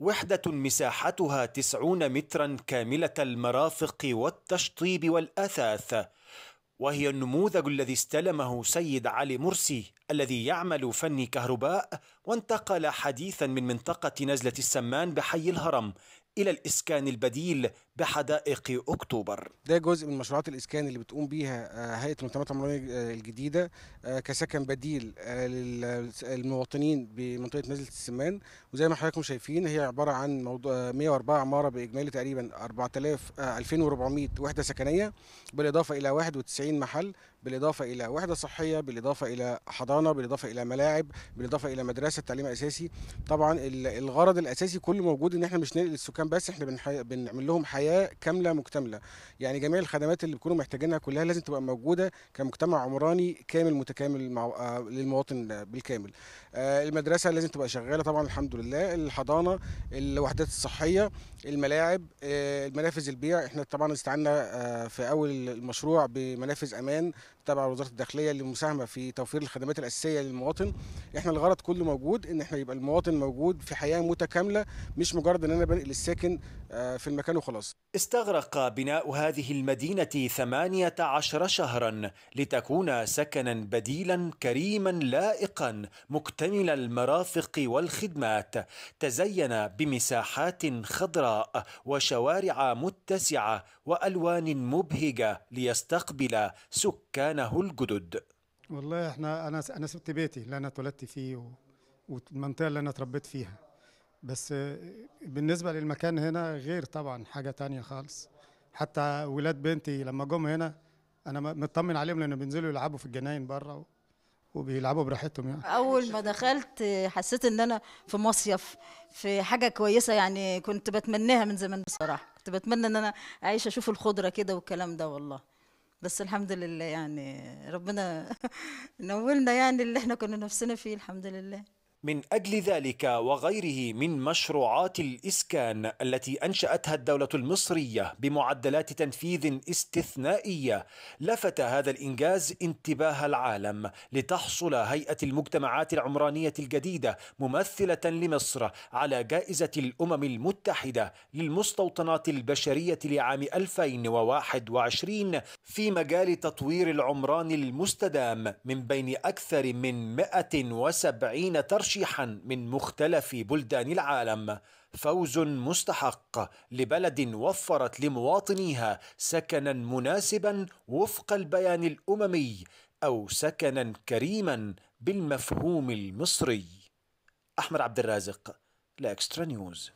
وحدة مساحتها تسعون مترا كاملة المرافق والتشطيب والأثاث وهي النموذج الذي استلمه سيد علي مرسي الذي يعمل فني كهرباء وانتقل حديثا من منطقة نزلة السمان بحي الهرم إلى الإسكان البديل بحدائق أكتوبر. ده جزء من مشروعات الإسكان اللي بتقوم بيها هيئة المجتمعات العمرانية الجديدة كسكن بديل للمواطنين بمنطقة نزلة السمان. وزي ما حضراتكم شايفين هي عبارة عن موضوع 104 عمارة بإجمالي تقريبا 4000 2400 وحدة سكنية بالإضافة إلى 91 محل بالإضافة إلى وحدة صحية بالإضافة إلى حضانة بالإضافة إلى ملاعب بالإضافة إلى مدرسة تعليم أساسي طبعا الغرض الأساسي كله موجود إن إحنا مش ننقل السكان بس بنحي... بنعمل لهم حياة كاملة مكتملة. يعني جميع الخدمات اللي بيكونوا محتاجينها كلها لازم تبقى موجودة كمجتمع عمراني كامل متكامل مع... آه للمواطن بالكامل. آه المدرسة لازم تبقى شغالة طبعا الحمد لله. الحضانة الوحدات الصحية الملاعب آه المنافذ البيع. إحنا طبعا استعنا في أول المشروع بمنافذ أمان تبع وزارة الداخلية للمساهمة في توفير الخدمات الأساسية للمواطن. إحنا الغرض كله موجود إن إحنا يبقى المواطن موجود في حياة متكاملة مش مجرد إن أنا بنقل الساكن في المكان وخلاص. استغرق بناء هذه المدينة 18 شهرا لتكون سكنا بديلا كريما لائقا مكتمل المرافق والخدمات. تزين بمساحات خضراء وشوارع متسعة وألوان مبهجة ليستقبل سكانه الجدد. والله إحنا أنا أنا سبت بيتي اللي أنا اتولدت فيه والمنطقة اللي أنا اتربيت فيها. بس بالنسبة للمكان هنا غير طبعا حاجة تانية خالص. حتى ولاد بنتي لما جم هنا أنا مطمن عليهم لأنه بينزلوا يلعبوا في الجناين بره وبيلعبوا براحتهم يعني. أول ما دخلت حسيت إن أنا في مصيف في حاجة كويسة يعني كنت بتمناها من زمان بصراحة. كنت بتمنى إن أنا أعيش أشوف الخضرة كده والكلام ده والله. بس الحمد لله يعني ربنا نولنا يعني اللي إحنا كنا نفسنا فيه الحمد لله. من أجل ذلك وغيره من مشروعات الإسكان التي أنشأتها الدولة المصرية بمعدلات تنفيذ استثنائية لفت هذا الإنجاز انتباه العالم لتحصل هيئة المجتمعات العمرانية الجديدة ممثلة لمصر على جائزة الأمم المتحدة للمستوطنات البشرية لعام 2021 في مجال تطوير العمران المستدام من بين أكثر من 170 ترشيحا ترشيحا من مختلف بلدان العالم فوز مستحق لبلد وفرت لمواطنيها سكنا مناسبا وفق البيان الأممي أو سكنا كريما بالمفهوم المصري. أحمد عبد الرازق لاكسترا نيوز.